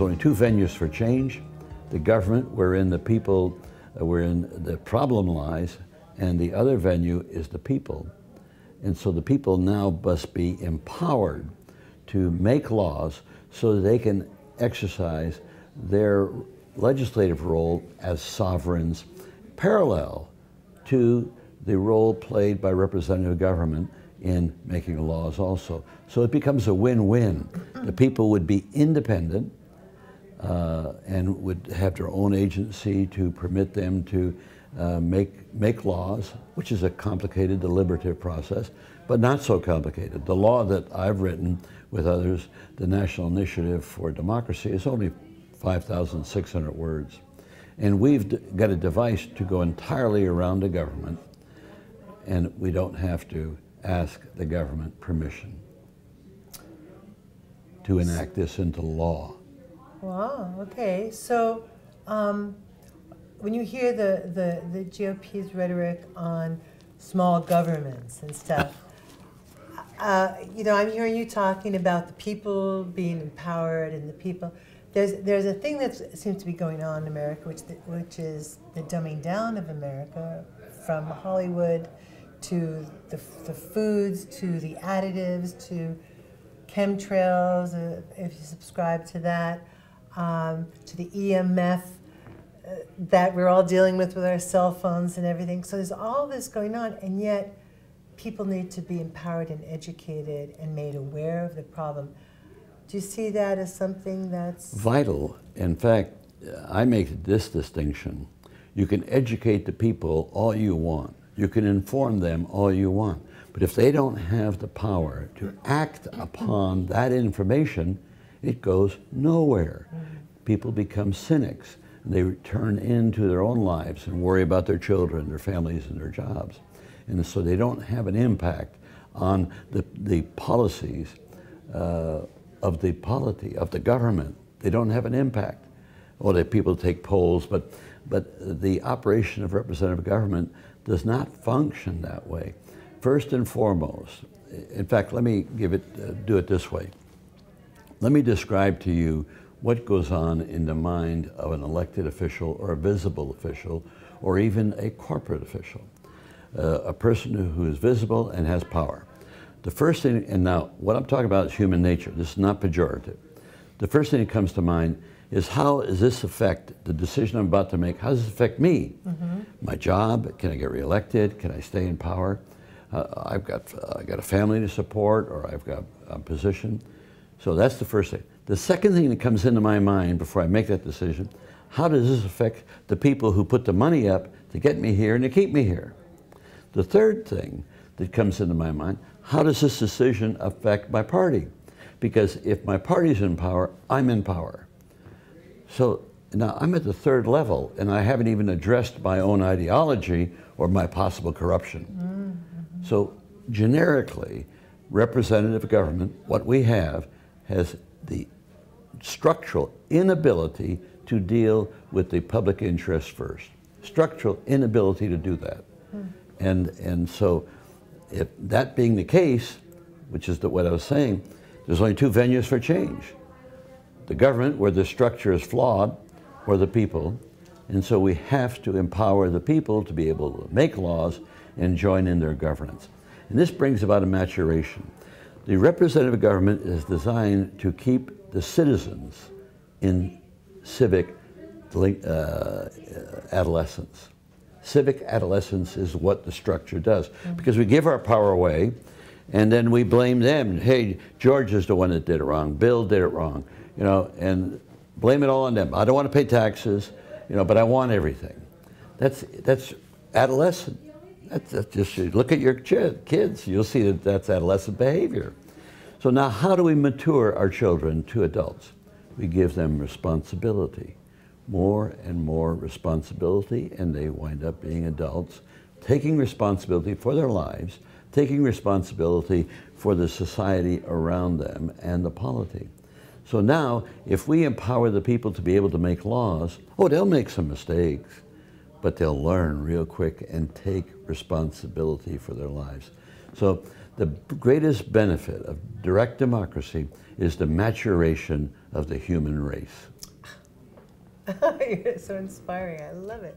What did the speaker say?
there's only two venues for change the government, wherein the people, uh, wherein the problem lies, and the other venue is the people. And so the people now must be empowered to make laws so that they can exercise their legislative role as sovereigns parallel to the role played by representative government in making laws also. So it becomes a win-win. The people would be independent uh, and would have their own agency to permit them to uh, make, make laws, which is a complicated deliberative process, but not so complicated. The law that I've written with others, the National Initiative for Democracy, is only 5,600 words. And we've got a device to go entirely around the government, and we don't have to ask the government permission to enact this into law. Wow, okay. So um, when you hear the, the, the GOP's rhetoric on small governments and stuff, uh, you know, I'm hearing you talking about the people being empowered and the people. There's, there's a thing that seems to be going on in America, which, the, which is the dumbing down of America from Hollywood to the, the foods, to the additives, to chemtrails, uh, if you subscribe to that, um, to the EMF uh, that we're all dealing with with our cell phones and everything. So there's all this going on, and yet people need to be empowered and educated and made aware of the problem. Do you see that as something that's vital? In fact, I make this distinction. You can educate the people all you want. You can inform them all you want. But if they don't have the power to act upon that information, it goes nowhere. People become cynics. They turn into their own lives and worry about their children, their families, and their jobs. And so they don't have an impact on the, the policies uh, of the polity, of the government. They don't have an impact. Well, the people take polls, but, but the operation of representative government does not function that way. First and foremost, in fact, let me give it, uh, do it this way. Let me describe to you what goes on in the mind of an elected official or a visible official or even a corporate official, uh, a person who is visible and has power. The first thing, and now what I'm talking about is human nature. This is not pejorative. The first thing that comes to mind is how does this affect the decision I'm about to make? How does this affect me? Mm -hmm. My job? Can I get reelected? Can I stay in power? Uh, I've got uh, I got a family to support, or I've got a position. So that's the first thing. The second thing that comes into my mind before I make that decision: How does this affect the people who put the money up to get me here and to keep me here? The third thing that comes into my mind: how does this decision affect my party? Because if my party's in power, I'm in power. So now I'm at the third level, and I haven't even addressed my own ideology or my possible corruption. Mm -hmm. So generically, representative government, what we have, has the structural inability to deal with the public interest first. Structural inability to do that. Mm. And, and so if that being the case, which is the, what I was saying, there's only two venues for change. The government, where the structure is flawed, or the people. And so we have to empower the people to be able to make laws and join in their governance. And this brings about a maturation. The representative government is designed to keep the citizens in civic uh, adolescence. Civic adolescence is what the structure does. Mm -hmm. Because we give our power away and then we blame them. Hey, George is the one that did it wrong. Bill did it wrong. You know, and blame it all on them. I don't want to pay taxes, you know, but I want everything. That's, that's adolescent. That's, that's just, look at your kids. You'll see that that's adolescent behavior. So now how do we mature our children to adults? We give them responsibility more and more responsibility, and they wind up being adults, taking responsibility for their lives, taking responsibility for the society around them and the polity. So now, if we empower the people to be able to make laws, oh, they'll make some mistakes, but they'll learn real quick and take responsibility for their lives. So the greatest benefit of direct democracy is the maturation of the human race. You're so inspiring. I love it.